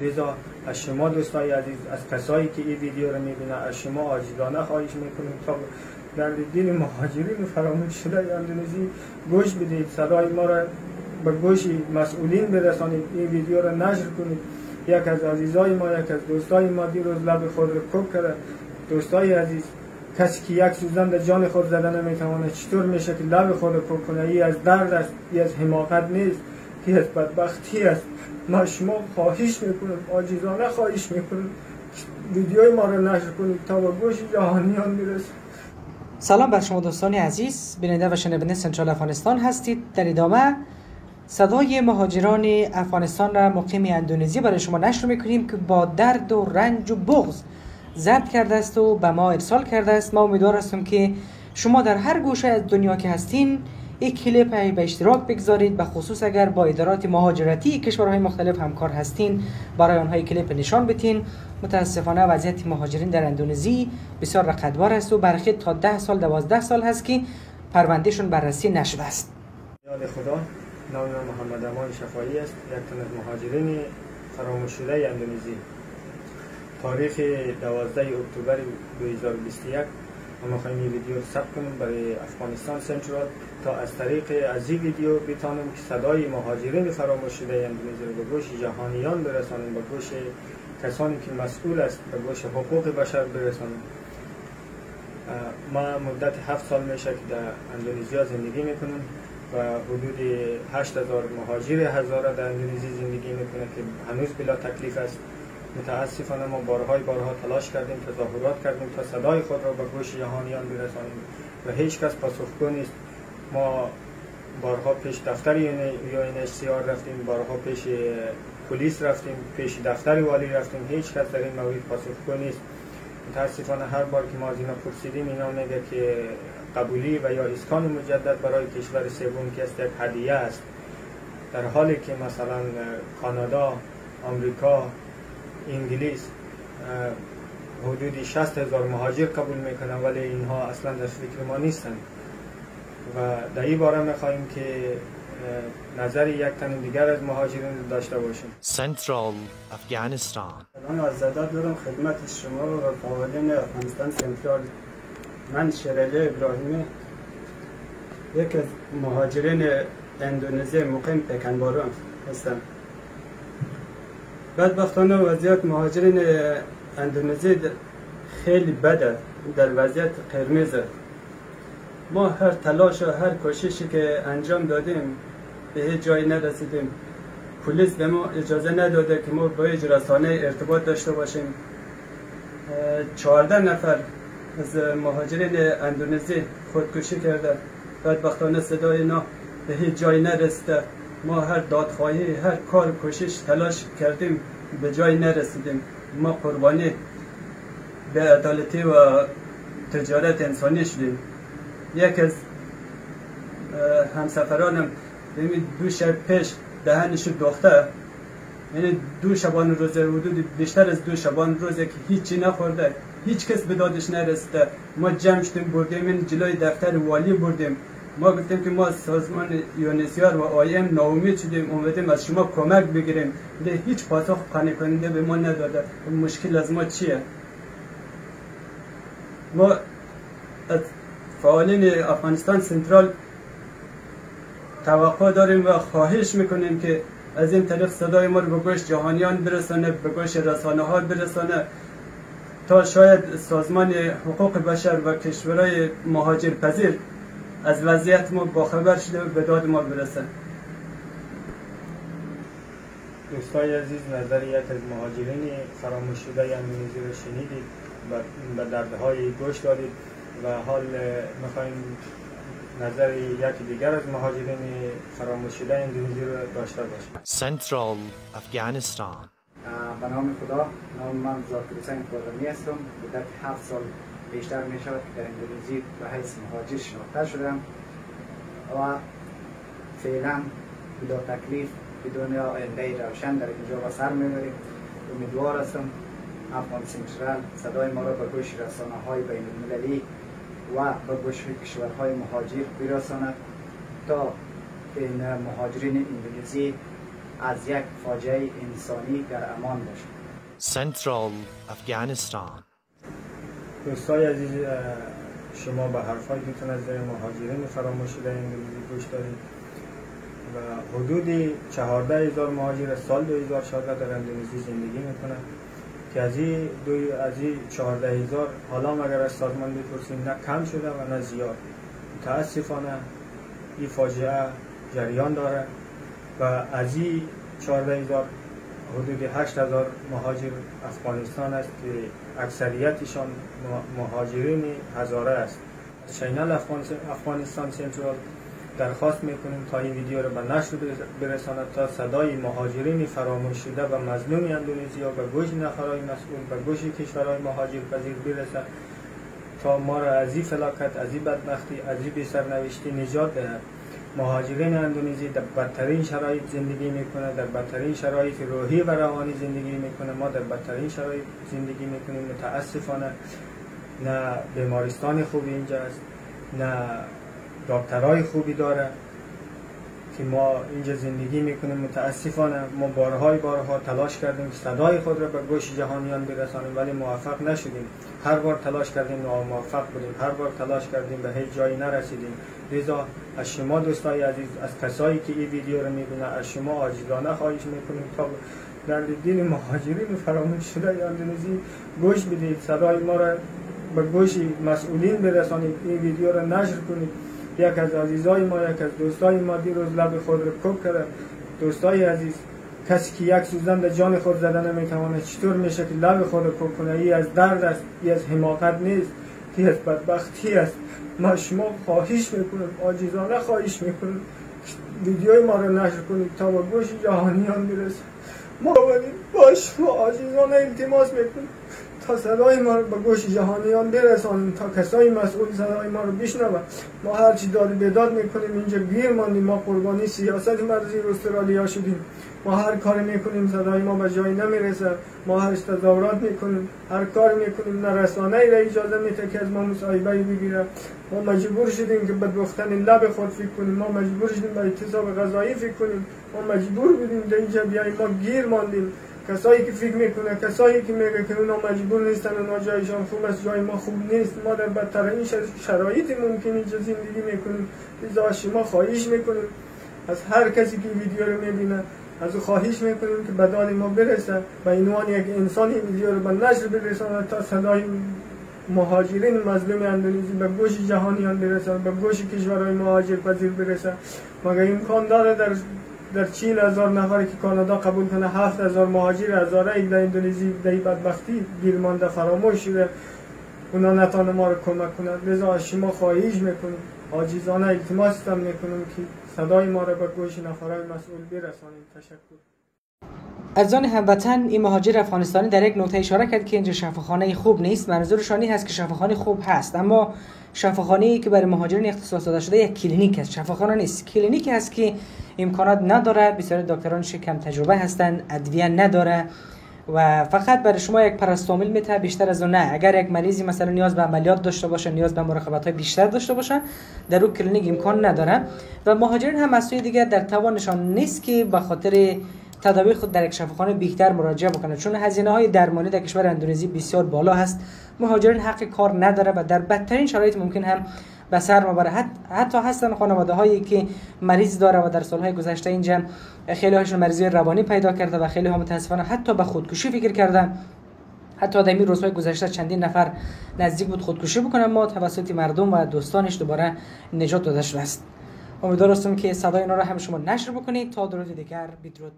لذا از شما دوستای عزیز از کسایی که این ویدیو رو می‌بینن از شما عاجزانه خواهش می‌کنیم تا در دین مهاجرین فراموش شده اندونزی گوش بدید صدای ما را به گوش مسئولین برسانید این ویدیو را نشر کنید. یک از عزیزای ما یک از دوستای ما دیروز لب خود را کوک کرده. دوستای عزیز کسی که یک سوزن در جان خود زده نمی‌تواند چطور میشه که لب خود را کوک کنه؟ ای از درد است ای از حماقت نیست. ای از بدبختی است. ما شما خواهش می‌کنم عاجزانه خواهش می‌کنم. ویدیوی ما را نشر کنید تا به گوش جهانیان برسه سلام بر شما دوستان عزیز. بیننده و شنونده سنترال افغانستان هستید. در ادامه صدای مهاجران افغانستان را مقیم اندونزی برای شما نشر می‌کنیم که با درد و رنج و بغض ضبط کرده است و به ما ارسال کرده است. ما امیدوار هستم که شما در هر گوشه از دنیا که هستین این کلیپ به اشتراک بگذارید به خصوص اگر با ادارات مهاجرتی کشورهای مختلف همکار هستین برای آنها کلیپ نشان بتین متاسفانه وضعیت مهاجرین در اندونزی بسیار رقدوار است و برخی تا ده سال دوازده سال هست که پروندهشون بررسی نشده است. خدا نام محمد امان شفایی است یک تن از مهاجرین فراموش شده اندونزی. تاریخ 12 اکتبر 2021 ما می‌خوایم ویدیو ثبت کنیم برای افغانستان سنترال. تا از طریق از این ویدیو بتانیم که صدای مهاجرین فراموش شده اندونزی رو به گوش جهانیان برسانیم به گوش کسانی که مسئول است به گوش حقوق بشر برسانیم. ما مدت هفت سال میشه که در اندونزیا زندگی می‌کنم و حدود 8000 مهاجر هزاره در اندونزی زندگی می‌کنه که هنوز بلا تکلیف است. متاسفانه ما بارهای بارها تلاش کردیم تظاهرات کردیم تا صدای خود را به گوش جهانیان برسانیم و هیچ کس پاسخگو نیست. ما بارها پیش دفتر یونیسیار رفتیم بارها پیش پلیس رفتیم پیش دفتر والی رفتیم. هیچ کس در این مورد پاسخگو نیست. متاسفانه هر بار که ما از اینا پرسیدیم اینا میگه که قبولی و یا اسکان مجدد برای کشور سوم که است یک هدیه است. در حالی که مثلا کانادا آمریکا انگلیس حدودی 60 هزار مهاجر قبول می‌کنن ولی اینها اصلا در فکر ما نیستن. و در این باره می‌خواهیم که نظر یک تن دیگر از مهاجرین داشته باشیم. سنترال افغانستان. من از زداد دارم خدمت شما و فعالین افغانستان سنترال. من شرلی ابراهیمی یک از مهاجرین اندونزی مقیم پکنباران هستم. بدبختانه وضعیت مهاجرین اندونزی خیلی بده در وضعیت قرمزه ما هر تلاش و هر کوششی که انجام دادیم به هیچ جایی نرسیدیم. پلیس به ما اجازه نداده که ما با هیچ رسانه ارتباط داشته باشیم. چهارده نفر از مهاجرین اندونزی خودکشی کرده. بدبختانه صدای اینا به هیچ جایی نرسیده. ما هر دادخواهی هر کار کوشش تلاش کردیم به جایی نرسیدیم. ما قربانی به عدالتی و تجارت انسانی شدیم. یک از همسفرانم ببین دو شب پیش دهنش دختر یعنی دو شبان روز حدود بیشتر از دو شبان روزه که هیچی نخورده هیچ کس به دادش نرسیده. ما جمع شدیم بردیم این جلوی دفتر والی بردیم. ما گفتیم که ما سازمان یونسیار و آیم ناامید شدیم اومدیم از شما کمک بگیریم. ولی هیچ پاسخ قانع کننده به ما نداده. مشکل از ما چیه؟ ما از فعالین افغانستان سنترال توقع داریم و خواهش می‌کنیم که از این طریق صدای ما رو به گوش جهانیان برسانه به گوش رسانه ها برسانه تا شاید سازمان حقوق بشر و کشورهای مهاجر پذیر از وضعیت ما باخبر شده و به داد ما برسه دوستای عزیز نظر یک از مهاجرین فراموش شده اندونزی رو شنیدید و به دردهای گوش دادید. و حال می‌خوایم نظر یکی دیگر از مهاجرین فراموش شده اندونزی رو داشته باشیم. سنترال افغانستان. به نام خدا نام من زاکر حسین قادمی هستم. مدت هفت سال بیشتر می شود که در اندونزی به حیث مهاجر شناخته شدم و فعلا بدون تکلیف بدون آینده روشن در اینجا با سر می‌بریم. امیدوار هستم افغان سنترال صدای ما را به گوش رسانه های بین المللی و به گوش کشورهای مهاجر برساند تا این مهاجرین اندونزی از یک فاجعه انسانی در امان باشیم Central Afghanistan. دوستای عزیز شما به حرفای دوتون از مهاجرین فراموش شده انگلیسی گوش دارید و حدود 14 هزار مهاجر سال 2014 در اندونزی زندگی می‌کنن که از این دو از این 14 هزار حالا هم اگر از سازمان بپرسیم نه کم شده و نه زیاد. متاسفانه این فاجعه جریان داره و از این 14 هزار حدود 8 هزار مهاجر افغانستان است که اکثریتشان مه- مهاجرین هزاره است. چینل افغانستان سنترال درخواست می‌کنیم تا این ویدیو رو به نشر برساند تا صدای مهاجرین فراموش شده و مظلوم اندونزیا به گوش نفرهای مسئول به گوش کشورهای مهاجر پذیر برسد تا ما را از این فلاکت از این بدبختی از این نجات دهد. مهاجرین اندونزی در بدترین شرایط زندگی می‌کنه در بدترین شرایط روحی و روانی زندگی می‌کنه ما در بدترین شرایط زندگی می‌کنیم. متاسفانه نه بیمارستان خوبی اینجا است نه دکترای خوبی داره که ما اینجا زندگی می‌کنیم. متاسفانه ما بارهای بارها تلاش کردیم صدای خود را به گوش جهانیان برسانیم ولی موفق نشدیم. هر بار تلاش کردیم موفق بودیم. هر بار تلاش کردیم به هیچ جایی نرسیدیم. لذا از شما دوستای عزیز از کسایی که این ویدیو رو می‌بینن از شما عاجزانه خواهش می‌کنیم تا در دین مهاجرین فراموش شده اندونزی گوش بدید. صدای ما را به گوش مسئولین برسانید. این ویدیو را نشر کنید. یک از عزیزای ما یک از دوستای ما دیروز لب خود را کوب کرده. دوستای عزیز کسی که یک سوزن در جان خود زده نمی‌تواند چطور میشه که لب خود را کوب کنه؟ ای از درد است ای از حماقت نیست ای از بدبختی است. ما شما خواهش می‌کنم عاجزانه خواهش می‌کنم ویدیوی ما را نشر کنید تا به گوش جهانیان برسه ما باش ما عاجزانه التماس می‌کنیم. صدای ما رو به گوش جهانیان برسانیم تا کسای مسئول صدای ما رو بشنوند ما هر چی داد بیداد می‌کنیم اینجا گیر ماندیم. ما قربانی سیاست مرزی استرالیا شدیم. ما هر کاری می‌کنیم صدای ما به جایی نمی‌رسه. ما هر تظاهرات می‌کنیم هر کار می‌کنیم. نه رسانه ای را اجازه میده که از ما مصاحبه بگیره. ما مجبور شدیم که به دوختن لب خود فکر کنیم. ما مجبور شدیم به اعتصاب غذایی فکر کنیم. ما مجبور بودیم در اینجا بیاییم. ما گیر ماندیم. کسایی که فکر می‌کنه کسایی که میگه که اونا مجبور نیستن اونا جایشان خوب است جای ما خوب نیست ما در بدترین شرایط ممکن اینجا زندگی می‌کنیم. از شما خواهش می‌کنیم. از هر کسی که ویدیو رو می‌بینه از او خواهش می‌کنیم که به داد ما برسه. و عنوان یک انسان این ویدیو رو به نشر برسانه تا صدای مهاجرین مظلوم اندونزی به گوش جهانیان برسه به گوش کشورهای مهاجر پذیر برسه. مگر امکان داره در در چیل هزار نفر که کانادا قبول کنه هفت هزار مهاجر هزاره در اندونزی در بدبختی گیر فراموش شده. اونا نتانه ما رو کمک کنند. لذا از شما خواهش می‌کنیم عاجزانه التماس هم می‌کنم که صدای ما را به گوش نفرهای مسئول برسانید تشکر. از آن هموطن این مهاجر افغانستانی در یک نقطه اشاره کرد که اینجا شفاخانه خوب نیست. منظورشان این هست که شفاخانه خوب هست اما شفاخانه که برای مهاجرین اختصاص داده شده یک کلینیک است. شفاخانه نیست. کلینیک است که امکانات نداره. بسیار دکترانش کم تجربه هستند ادویه نداره و فقط برای شما یک پاراستامول میته بیشتر از اون نه. اگر یک مریضی مثلا نیاز به عملیات داشته باشه نیاز به مراقبت های بیشتر داشته باشه در اون کلینیک امکان نداره. و مهاجرین هم از سوی دیگه در توانشان نیست که به خاطر تداوی خود در یک شفاخانه بیشتر مراجعه بکنه. چون هزینه های درمانی در کشور اندونزی بسیار بالا هست. مهاجرین حق کار نداره و در بدترین شرایط ممکن هم به سر مبره حت حتی هستن خانواده هایی که مریض داره و در سالهای گذشته اینجا خیلی هاشون مریضی روانی پیدا کرده و خیلی ها متاسفانه حتی به خودکشی فکر کردن حتی در این روزهای گذشته چندین نفر نزدیک بود خودکشی بکنن ما توسط مردم و دوستانش دوباره نجات داده شده است امیدوار که صدای اینا را هم شما نشر بکنید. تا درود دیگر بدرود.